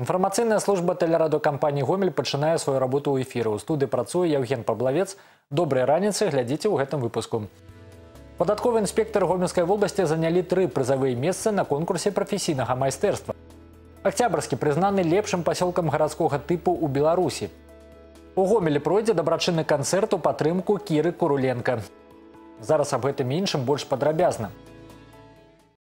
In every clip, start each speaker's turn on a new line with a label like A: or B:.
A: Інфармацыйная служба тэлерадокампаніі гомель пачынае сваю работу ў эфіры. У студыі працуе Яўген Паблавец. Добрыя раніцы глядзіце ў гэтым выпуску. Падатковы інспектор гомельскай вобласці занялі тры прызавыя месцы на конкурсе прафесійнага майстэрства. Октябрьскі прызнаны лепшым пасёлкам гарадскога тыпу ў Беларусі. У гомелі пройдзе дабрачынны канцэрт у падтрымку кіры Куруленко. Зараз аб гэтым іншым больш падрабязна.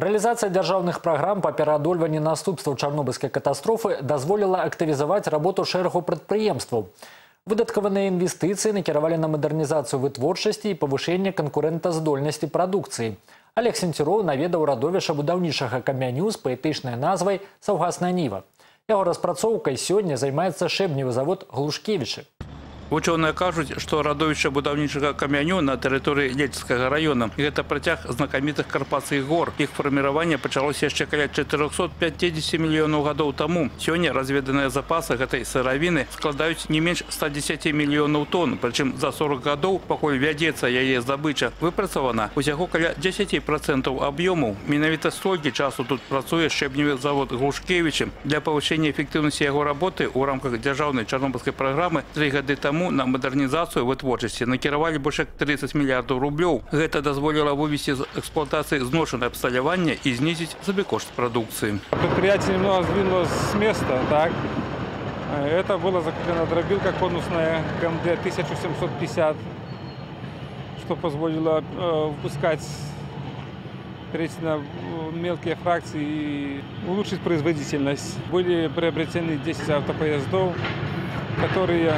A: Реализация державных программ по пераадольванні наступстваў чарнобыльскай катастрофы дазволіла актывізаваць работу шэрагу прадпрыемстваў. Выдаткаваныя інвестыцыі накіравалі на мадэрнізацыю вытворчасці і павышэнне канкурэнтаздольнасці прадукцыі. Олег Сенцюроў наведаў радовішча будаўнічага камяню з паэтычнай назвай саўгасная ніва. Яго распрацоўкай сёння займаецца шэбневы завод глушкевічы.
B: Вучоныя кажуць, што радовішча будаўнічага камяню на тэрыторыі лельскага района гэта працяг знакамітых карпацый гор. Іх фарміраванне пачалося яшчэ каля 450 мільёнаў гадоў таму. Сёння разведаныя запасы гэтай сыравіны складаюць не менш 110 мільёнаў тонн, прычым за 40 гадоў, пакуль вядзецца яе здабыча, выпрацавана усяго каля 10 процентаў аб'ёму. Менавіта столькі часу тут працуе шэбневы завод Глушкевічы. Для павышэння эфектыўнасці яго работы ў рамках дзяржаўнай чарнобыльскай праграмы тры гады таму таму на мадэрнізацыю вытворчасці накіравалі больш 30 мільярдаў рублёў. Гэта дазволіла вывесці з эксплуатацыі зношанае абсталяванне і знізіць забекошт прадукцыі.
C: Предприятие немного сдвинулось с места, так? Это была закреплена дробилка конусная КМД 1750, что позволило э, выпускать перейти на мелкие фракции и улучшить производительность. Были приобретены 10 автопоездов, которые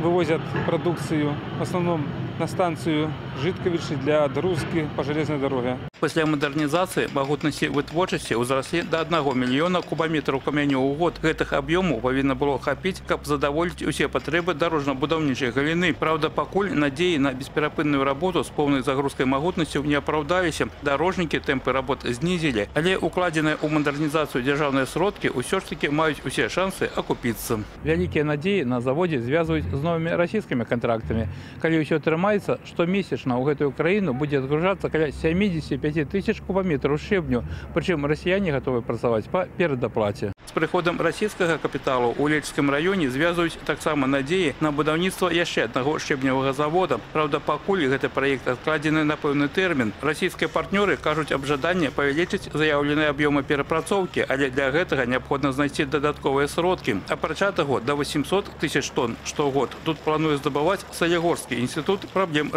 C: вывозят продукцию в основном на станцию Житковичи для отгрузки по железной дороге.
B: Пасля мадэрнізацыі магутнасці вытворчасці ўзраслі да 1 мільёна кубаметраў камяню ў год. Гэтых аб'ёмаў павінна было хапіць, каб задаволіць усе патрэбы дарожна-будаўнічай галіны. Праўда, пакуль надзеі на бесперапынную работу з поўнай загрузкай магутнасцю не апраўдаліся. Дарожнікі тэмпы работ знізілі, але укладзеныя ў мадэрнізацыю дзяржаўныя сродкі ўсё ж такі маюць усе шансы акупіцца.
C: Вялікія надзеі на заводзе звязваюць з новымі расійскімі кантрактамі. Калі ўсё атрымаецца, штомесячна ў гэтую краіну будзе адгружацца каля 75 5 тысяч кубометров шибню, причем россияне готовы працаваць по перадаплаце.
B: З прыходам расійскага капіталу ў лельскім раёне звязваюць таксама надзеі на будаўніцтва яшчэ аднаго шчэбневага завода. Праўда, пакуль гэты праект адкладзены на пэўны тэрмін. Расійскія партнёры кажуць аб жаданні павялічыць заяўленыя аб'ёмы перапрацоўкі, але для гэтага неабходна знайсці дадатковыя сродкі. Апрача таго да 800 тысяч тонн штогод. Тут плануе здабываць Салягорскі інстытут праблем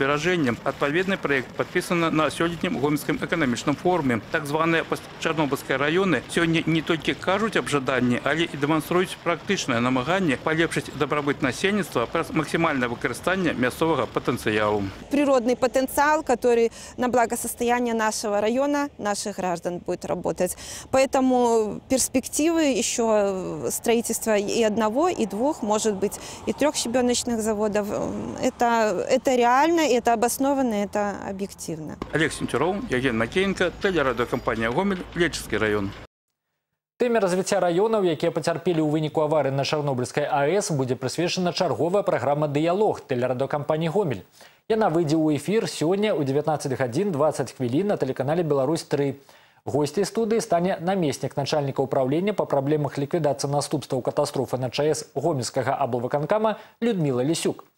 B: рэсурсазберажэння. Адпаведны праект падпісаны на сёлетнім гомельскім эканамічным форуме. Так званыя пастчарнобыльскія раёны сёння не толькі кажуць аб жаданні, але і дэманструюць практычнае намаганне палепшыць дабрабыт насельніцтва праз максімальнае выкарыстанне мясцовага патэнцыялу.
D: Природный потенциал, который на благосостояние нашего района, наших граждан будет работать. Поэтому перспективы еще строительства и одного, и двух, может быть, и трех щебеночных заводов, это, это реально, это обоснованно, это объективно.
B: Олег Сентюров, Евген Макеенко, телерадиокомпания «Гомель», Леческий район.
A: Тэме развіцця раёнаў, якія пацярпелі ў выніку аварыі на чарнобыльскай АЭС будзе прысвечана чарговая праграма дыялог тэлерадокампаніі гомель. Яна выйдзе ў эфір сёння ў 19 гадзін 20 хвілін на тэлеканале Беларусь 3. Госцей студыі стане намеснік начальніка ўправлення па праблемах ліквідацыі наступстваў катастрофы на ЧАЭС гомельскага аблвыканкама Людміла Лісюк.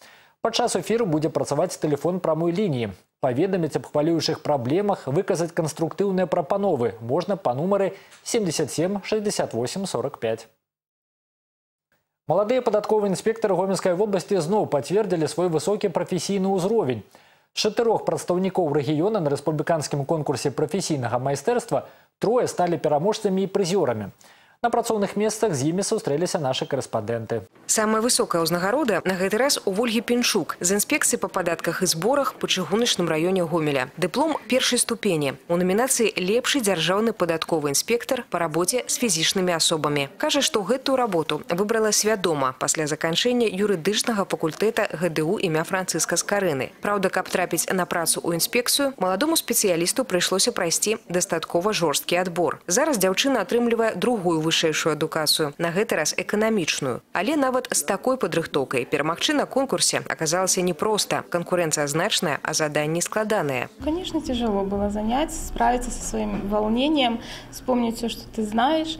A: Падчас эфіру будзе працаваць тэлефон прамой лініі. Паведаміць аб хвалюючых праблемах, выказаць канструктыўныя прапановы можна па нумары 77 68 45. Маладыя падатковыя інспектары гомельскай вобласці зноў пацвердзілі свой высокі прафесійны ўзровень. З чатырох прадстаўнікоў рэгіёна на рэспубліканскім конкурсе прафесійнага майстэрства трое сталі пераможцамі і прызёрамі. На працоўных месцах з імі сустрэліся нашы карэспандэнты.
E: Самая высокая ўзнагарода на гэты раз у Вольгі Пенчук з інспекцыі па падатках і зборах па чыгуначным раёне Гомеля. Дыплом першай ступені. У намінацыі лепшы дзяржаўны падатковы інспектар па рабоце з фізічнымі асобамі. Кажа, што гэтую работу выбрала свядома пасля заканчэння юрыдычнага факультэта ГДУ імя Францыска Скарыны. Праўда, каб трапіць на працу ў інспекцыю, маладому спецыялісту прыйшлося прайсці дастаткова жорсткі адбор. Зараз дзяўчына атрымлівае другую вышэйшую адукацыю, на гэты раз эканамічную. Але нават з такой падрыхтоўкай перамагчы на конкурсе аказалася непросто. Конкуренция значная, а заданні складаныя.
F: Конечно, тяжело было занять, справиться со своим волнением, вспомнить все, что ты знаешь.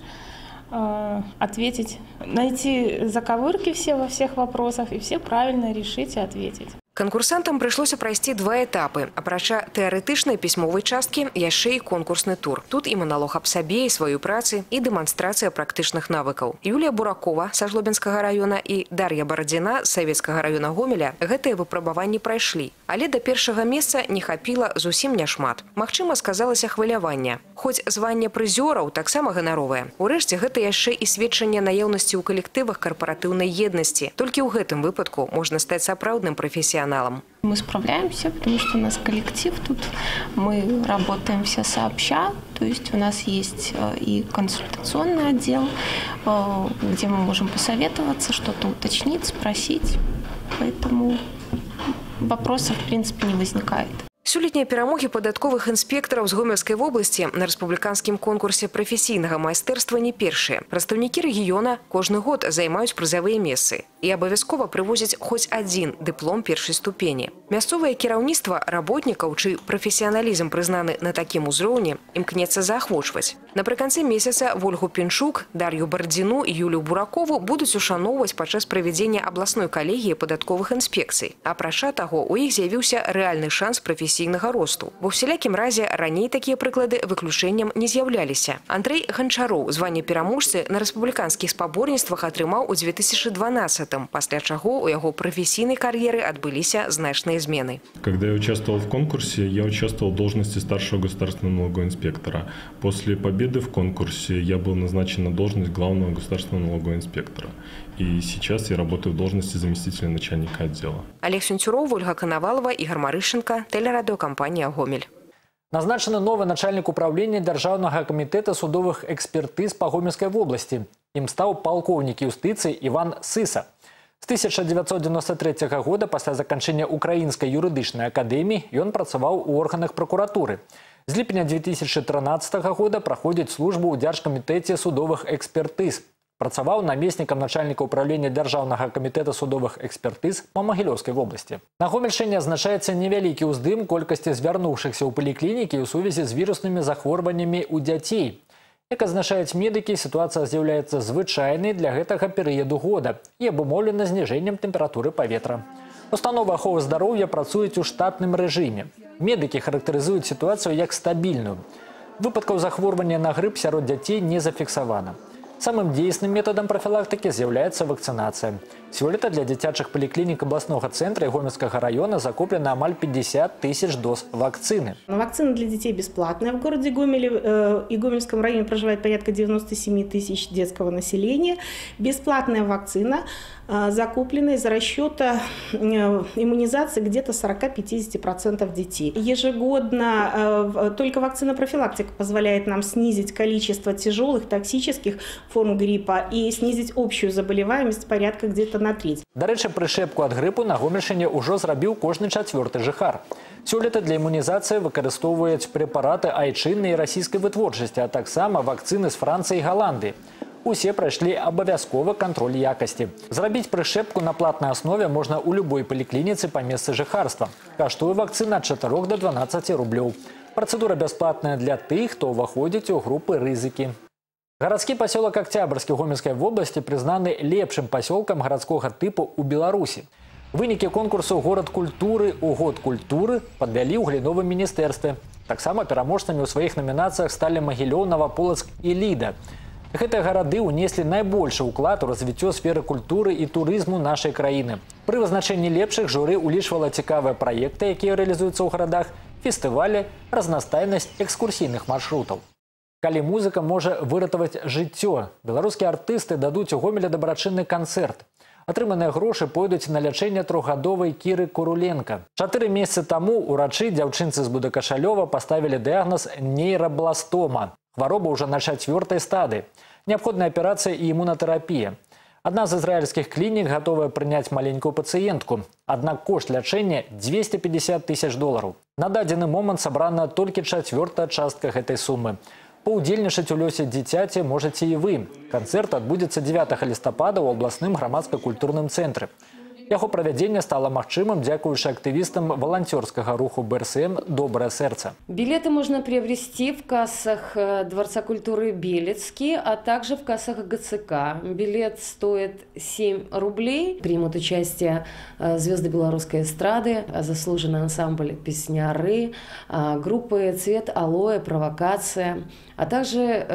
F: э, ответить, найти заковырки все во всех вопросах и все правильно решить и ответить.
E: Канкурсантам прыйшлося прайсці два этапы. Апрача тэарэтычнай пісьмовай часткі яшчэ і конкурсны тур. Тут і маналог аб сабе і сваёй працы і дэманстрацыя практычных навыкаў. Юлія Буракова са жлобінскага раёна і Дар'я Барадзіна з савецкага раёна Гомеля гэтыя выпрабаванні прайшлі. Але да першага месца не хапіла зусім няшмат. Магчыма, сказалася хвалявання. Хоць званне прызёраў таксама ганаровае. Урэшце гэта яшчэ і сведчанне наяўнасці ў калектывах карпаратыўнай еднасці. Толькі ў гэтым выпадку можна стаць сапраўдным прафесіяналам профессионалом.
F: Мы справляемся, потому что у нас коллектив тут, мы работаем все сообща, то есть у нас есть э, и консультационный отдел, э, где мы можем посоветоваться, что-то уточнить, спросить, поэтому вопросов в принципе не возникает.
E: Сёлетнія перамогі падатковых інспектараў з гомельскай вобласці на рэспубліканскім конкурсе прафесійнага майстэрства не першыя. Прадстаўнікі рэгіёна кожны год займаюць прызавыя месцы і абавязкова прывозяць хоць адзін дыплом першай ступені. Мясцовае кіраўніцтва работнікаў, чый прафесіяналізм прызнаны на такім узроўні, імкнецца заахвочваць. Напрыканцы месяца Вольгу Пенчук, Дар'ю Бардзіну і Юлю Буракову будуць ушаноўваць падчас правядзення абласной калегіі падатковых інспекцый. Апрача таго, у іх з'явіўся рэальны шанс прафесійнага прафесійнага росту. Ва ўсялякім разе раней такія прыклады выключэннем не з'яўляліся. Андрей Ганчароў званне пераможцы на рэспубліканскіх спаборніцтвах атрымаў у 2012, пасля чаго у яго прафесійнай кар'еры адбыліся значныя змены.
G: Когда я участвовал в конкурсе, я участвовал в должности старшего государственного налогового инспектора. После победы в конкурсе я был назначен на должность главного государственного налогового инспектора. И сейчас я работаю в должности заместителя начальника отдела.
E: Олег Сюнцюров, Ольга Коновалова, Игорь Марышенко, телерадиокомпания «Гомель».
A: Назначены новый начальник управления Державного комитета судовых экспертиз по Гомельской области. Им стал полковник юстиции Иван Сыса. С 1993 года, после заканчэння Украинской юридичной академии, он працаваў у органах прокуратуры. З ліпеня 2013 года проходит службу ў Дзяржкамітэце судовых экспертиз. Працаваў намеснікам начальніка ўправлення дзяржаўнага камітэта судовых экспертыз па магілёўскай вобласці. На гомельшыне азначаецца невялікі ўздым колькасці звярнуўшыхся ў паліклінікі ў сувязі з віруснымі захворваннямі ў дзяцей. Як азначаюць медыкі, сітуацыя з'яўляецца звычайнай для гэтага перыяду года і абумоўлена зніжэннем тэмпературы паветра. Установа аховы здароўя працуюць у штатным рэжыме. Медыкі характарызуюць сітуацыю як стабільную. Выпадкаў захворвання на грыб сярод дзяцей не зафіксавана. Самым действенным методом профилактики является вакцинация. Сёлета для дзіцячых паліклінік абласнога цэнтра і гомельскага района закуплена амаль 50 тысяч доз вакцины.
H: Вакцина для детей бесплатная в городе Гомеле э, и Гомельском районе проживает порядка 97 тысяч детского населения. Бесплатная вакцина э, закуплена из расчета э, иммунизации где-то 40-50% детей. Ежегодно только вакцина профилактика позволяет нам снизить количество тяжелых токсических форм гриппа и снизить общую заболеваемость порядка где-то на треть.
A: Дарэчы, прышэпку ад грыпу на гомельшыне ўжо зрабіў кожны чацвёрты жыхар. Сёлета для імунізацыі выкарыстоўваюць прэпараты айчыннай і расійскай вытворчасці, а таксама вакцыны з Францыі і Галанды. Усе прайшлі абавязковы кантроль якасці. Зрабіць прышэпку на платнай аснове можна ў любой паліклініцы па месцы жыхарства. Каштуе вакцына ад 4 до 12 рублёў. Працэдура бясплатная для тых, хто ўваходзіць у групы рызыкі. Гарадскі пасёлак Октябрьскі гомельскай вобласці прызнаны лепшым пасёлкам гарадскога тыпу ў Беларусі. Вынікі конкурсу горад культуры у год культуры падвялі ў гляновым міністэрстве. Таксама пераможцамі ў сваіх намінацыях сталі магілёў наваполацк і ліда. Гэтыя гарады ўнеслі найбольшы ўклад у развіццё сферы культуры і турызму нашай краіны. Пры вызначэнні лепшых журы ўлічвала цікавыя праекты, якія рэалізуюцца ў гарадах, фестывалі, разнастайнасць экскурсійных маршрутаў. Калі музыка можа выратаваць жыццё, беларускія артысты дадуць у гомеля дабрачынны канцэрт. Атрыманыя грошы пойдуць на лячэнне трохгадовай кіры Куруленко. Чатыры месяцы таму урачы дзяўчынцы з будакашалёва паставілі дыягназ нейрабластома. Хвароба ўжо на чацвёртай стады. Неабходная аперацыя і імунатэрапія. Адна з ізраільскіх клінік гатовая прыняць маленькую пацыентку. Аднак кошт лячэння 250 тысяч долараў. На дадзены момант сабрана толькі чацвёртая частка гэтай сумы. Паўдзельнічаць у лёсе дзіцяці можаце і вы. Канцэрт адбудзецца 9 лістапада ў абласным грамадска-культурным цэнтры. Яго правядзенне стало магчымым дзякуючы актывістам волонтерского руху БРСМ «Доброе сердце».
I: Билеты можно приобрести в кассах э, Дворца культуры Белецкий, а также в кассах ГЦК. Билет стоит 7 рублей. Примут участие э, звезды белорусской эстрады, заслуженный ансамбль «Песняры», э, группы «Цвет алоэ», «Провокация», а также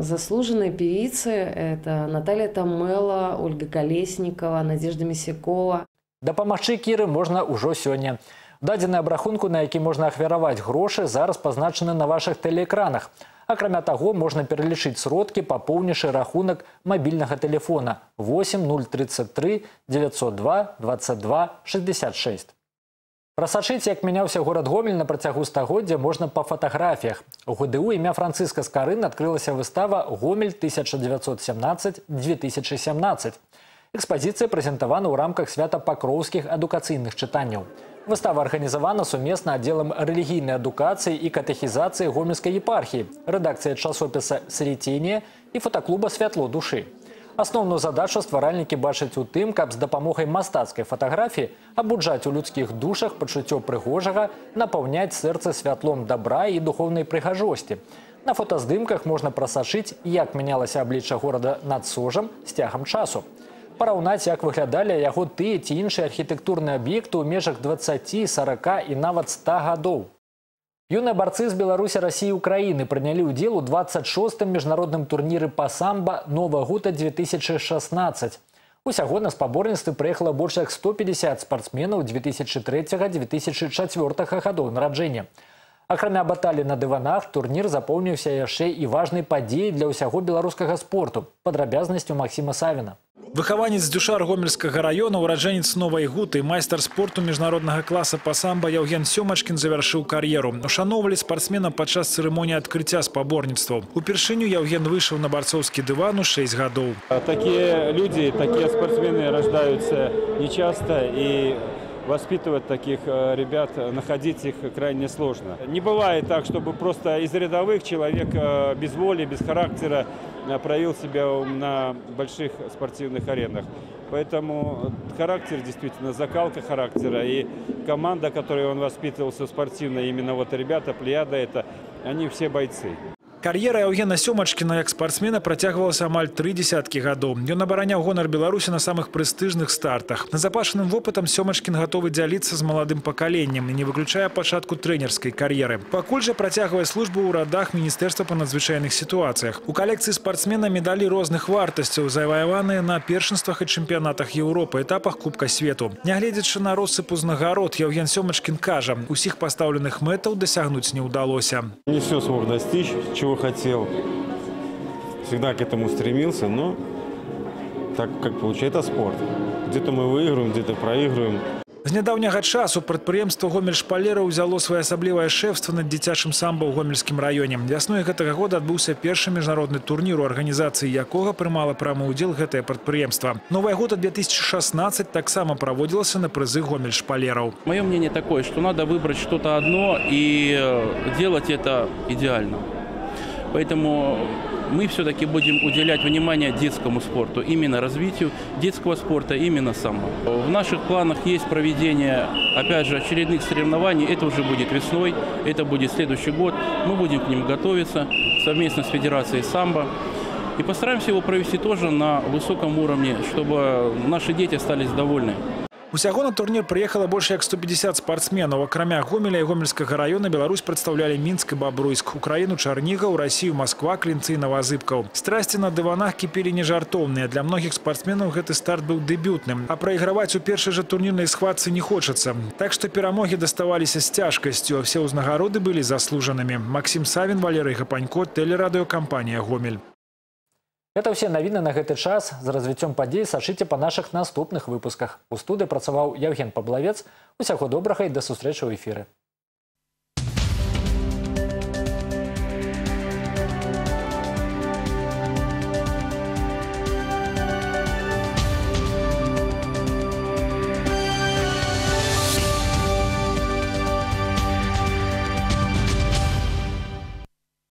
I: заслуженные певицы. Это Наталья Тамела, Ольга Колесникова, Надежда Мисякова.
A: Дапамагчы кіры можна ўжо сёння. Дадзены абрахунку, на які можна ахвяраваць грошы, зараз пазначаны на вашых тэлеэкранах. Акрамя таго, можна пералічыць сродкі, папоўнішы рахунак мабільнага тэлефона 8033 902 22 66. Прасачыць, як мяняўся горад Гомель на працягу стагоддзя можна па фатаграфіях. У ГДУ імя Францыска Скарын адкрылася выстава Гомель 1917-2017. Экспазіцыя прэзентавана ў рамках свята пакроўскіх адукацыйных чытанняў. Выстава арганізавана сумесна аддзелам рэлігійнай адукацыі і катэхізацыі гомельскай епархіі, рэдакцыя часопіса «Срецение» і фотаклуба «Святло душы». Асноўную задачу стваральнікі бачаць у тым, каб з дапамогай мастацкай фатаграфіі абуджаць у людскіх душах пачуццё прыгожага, напаўняць сэрца святлом добра і духовнай прыгажосці. На фотаздымках можна прасачыць, як мянялася аблічча горада над сожам з цягам часу параўнаць як выглядалі яго тыя ці іншыя архітэктурныя аб'екты ў межах 20 40 і нават 100 гадоў юныя барцы з беларусі рассіі украіны прынялі ўдзел у 26 міжнародным турніры па самба новая гута 2016 усяго на спаборніцтвы прыехала больш як 150 спартсменаў 2003 2004 гадоў нараджэння акрамя баталі на дыванах турнір запоўніўся яшчэ і важнай падзеі для ўсяго беларускага спорту падрабязнасцю Масіма савіна
J: Выхаванец дзюшар гомельскага района, ураджэнец новай гуты, майстар спорту міжнароднага класа па самба Яўген Сёмачкін завяршыў кар'еру. Ушаноўвалі спартсмена падчас цырымоніі адкрыцця спаборніцтваў. Упершыню Яўген выйшаў на барцоўскі дыван у 6 гадоў.
C: Такія людзі, такія спартсмены рождаюцца нечаста і воспитывать таких э, ребят, находить их крайне сложно. Не бывает так, чтобы просто из рядовых человек э, без воли, без характера э, проявил себя на больших спортивных аренах. Поэтому характер действительно, закалка характера и команда, которой он воспитывался спортивно, именно вот ребята, Плеяда, это они все бойцы.
J: Кар'ера Еўгена Сёмачкіна як спартсмена працягвалася амаль тры дзесяткі гадоў. Ён абараняў гонар Беларусі на самых прэстыжных стартах. Назапашаным вопытам Сёмачкін гатовы дзяліцца з маладым пакаленнем і не выключае пачатку трэнерскай кар'еры. Пакуль жа працягвае службу ў радах міністэрства па надзвычайных сітуацыях. У калекцыі спартсмена медалі розных вартасцяў, заваяваныя на першынствах і чэмпіянатах Еўропы, этапах Кубка свету. Нягледзячы на россыпу узнагарод, Еўген Сёмачкін кажа, усіх пастаўленых мэтаў дасягнуць не ўдалося.
K: Не все смог достичь, чего чего хотел. Всегда к этому стремился, но так как получается, это спорт. Где-то мы выигрываем, где-то проигрываем.
J: З нядаўняга часу прадпрыемства гомельшпалера ўзяло своеасаблівае шэфства над дзіцячым самба ў гомельскім раёне. Вясной гэтага года адбыўся першы міжнародны турнір у арганізацыі якога прымала прамы ўдзел гэтае прадпрыемства. Новая года 2016 таксама праводзілася на прызы гомельшпалераў.
B: Мое мнение такое, что надо выбрать что-то одно и э, делать это идеально. Поэтому мы все-таки будем уделять внимание детскому спорту, именно развитию детского спорта, именно самого. В наших планах есть проведение, опять же, очередных соревнований. Это уже будет весной, это будет следующий год. Мы будем к ним готовиться совместно с Федерацией самбо. И постараемся его провести тоже на высоком уровне, чтобы наши дети остались довольны.
J: Усяго на турнір прыехала больш як 150 спартсменаў. Акрамя Гомеля і Гомельскага района Беларусь прадстаўлялі Мінск і Бабруйск, Украіну, Чарнігаў, Расію, Масква, Клінцы і Навазыбкаў. Страсці на дыванах кіпелі нежартоўныя. Для многіх спартсменаў гэты старт быў дэбютным. А прайграваць у першай жа турнірнай схватцы не хочацца. Так што перамогі даставаліся з цяжкасцю, а все ўзнагароды былі заслужанымі. Максім Савін, Валерый Гапанько, тэлерадыёкампанія «Гомель».
A: Это ўсе навіны на гэты час з развіццём падзей сачыце па нашых наступных выпусках. У студыі працаваў Яўген Паблавец. Усяго добрага і да сустрэчы ў эфіры.